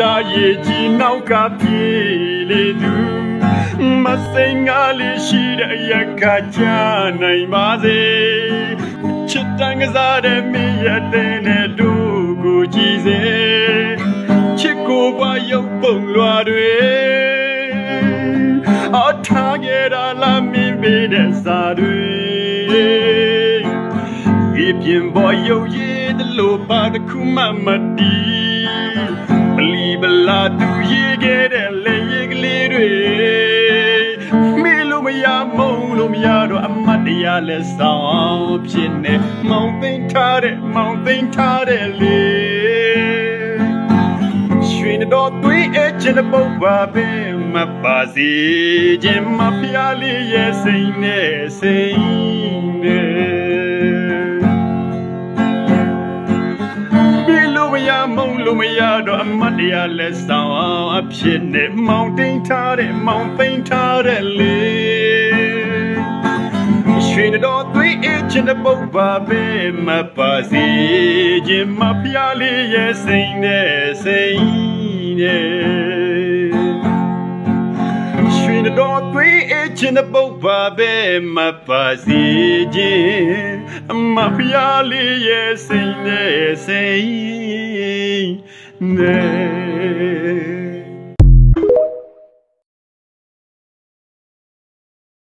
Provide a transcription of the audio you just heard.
တာရဲ့ကြီးနောက်ကပြေးလေသူမစိန်ငါလေးရှိတဲ့ရခါကြနိုင်ပါစေချစ်တန်ကစားတဲ့မင်းရဲ့တဲ့နဲ့တို့ကိုကြည်စေချစ်ကိုပါရုပ်ပုံလွာတွေအထားခဲ့တာလားမင်းပေးတဲ့စာတွေဒီပြင်ပေါ်ရုပ်ရည်တလို့ပါတခုမှမတည်ဘလီဘ လာတူရေးခဲ့တဲ့လေရည်ကလေးတွေမေလို့မရမုံလို့မရတော့အမတ်တရားလက်ဆောင်ဖြစ်နေမောင်သိမ်းထားတဲ့မောင်သိမ်းထားတဲ့လေရွှေတော်သွေးအချင်းတဲ့ပုတ်ပါပဲမပါစီခြင်းမဖျားလေးရဲ့စိတ်နဲ့စိတ်နဲ့ရမုံ လို့မရတော့အမတ်တရားလက်ဆောင်အောင်အဖြစ်နဲ့မောင်တိန်ထားတဲ့မောင်သိန်ထားတဲ့လေရွှေတော်သွေးအချင်းတဲ့ပုတ်ပါပဲမပါစီခြင်းမဖျားလေးရဲ့စိန်နဲ့စိန်နဲ့ရွှေတော်သွေးအချင်းတဲ့ပုတ်ပါပဲမပါစီခြင်းအမဖျားလေးရဲ့စိန်နဲ့စိန် 내